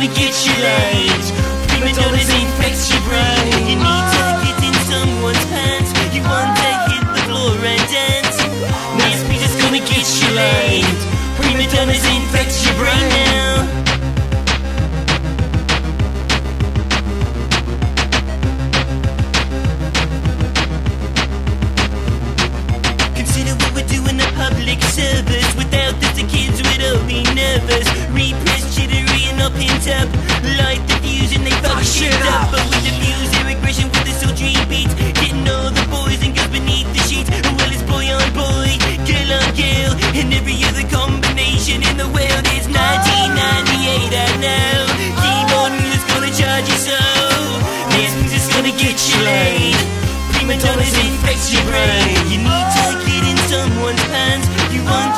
gonna get you laid. Prima donnas infects your brain. You need to. Up. Light the fuse and they fuck shit up. But with the fuse, their aggression with the sultry beats. Getting all the boys and girls beneath the sheets. Well, it's boy on boy, girl on girl, and every other combination in the world. It's 1998, I know. Keyboard music's gonna charge you so. This music's gonna get you laid. Prima donnas infect your brain. You need to get in someone's pants. You want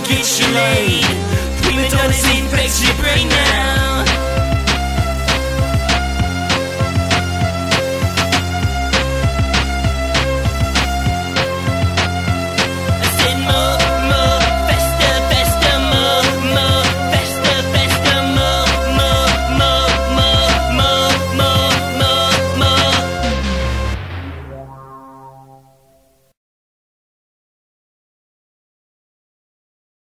get you laid. Prima donna's infects your brain now.